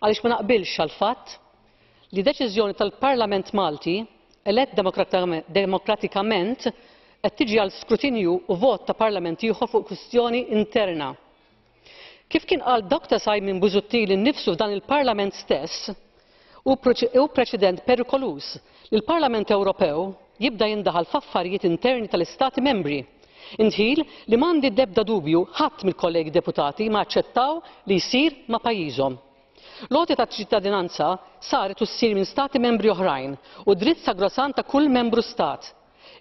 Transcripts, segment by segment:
għaliex ma naqbilx għall-fatt li deċiżjoni tal-Parlament Malti, elett demokratikament, qed tiġi għal skrutinju u vot ta' Parlament ieħor fuq kwistjoni interna. Kif kien qal Dr Simon Busuttil innifsu f'dan il-Parlament stess, hu preċedent perikoluż li l-Parlament Ewropew, jibda jindaħal f'affarijiet interni tal-Istati Membri. Indħil li m'għandi l-ebda dubju ħadd mill-kollegi deputati ma aċċettaw li jsir ma' pajjiżhom. L-għoti ta' ċittadinanza saret u ssir minn Stati Membri oħrajn u dritt sagrosant ta' kull Membru Stat.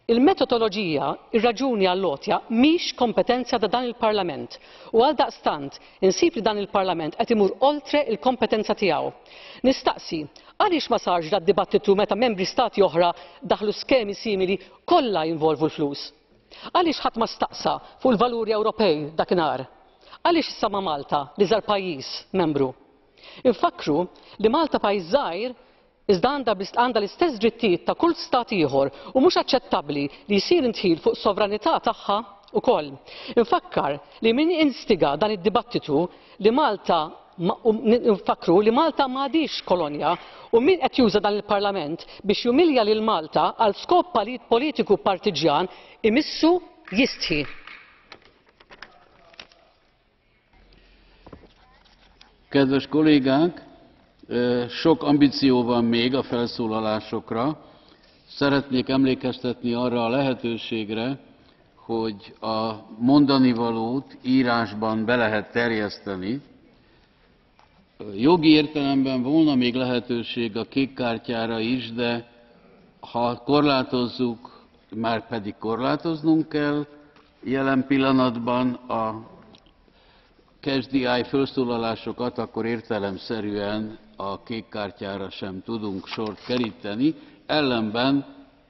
Il-metodoloġija, ir-raġuni għall-għotja mhix kompetenza ta' dan il-Parlament u għaldaqstant Insib li dan il-Parlament qed imur oltre l-kompetenza tiegħu. Nistaqsi, għaliex ma sarx da dibattitu meta membri stati oħra daħlu skemi simili kollha jinvolvu l-flus? Għaliex ħadd ma staqsa fuq il-valuri Ewropej dakinhar? Għaliex issa ma' Malta, l-iżgħar pajjiż membru? Infakkru li Malta pajjiż żgħir iżda għandha l-istess drittijiet ta' kull Stat ieħor u mhux aċċettabbli li jsir indħil fuq sovranità tagħha wkoll. Infakkar li min instiga dan id-dibattitu li Malta nfakkru li Malta m'għadhiex kolonja u min qed juża dan il-Parlament biex jumilja lil Malta għal skop politiku partiġġjan imissu jistħi. Kedves kollégánk, Sok ambíció van még a felszólalásokra. Szeretnék emlékeztetni arra a lehetőségre, hogy a mondani valót írásban be lehet terjeszteni. Jogi értelemben volna még lehetőség a kék kártyára is, de ha korlátozzuk, már pedig korlátoznunk kell, jelen pillanatban a kezdi felszólalásokat, akkor értelemszerűen a kék kártyára sem tudunk sort keríteni. Ellenben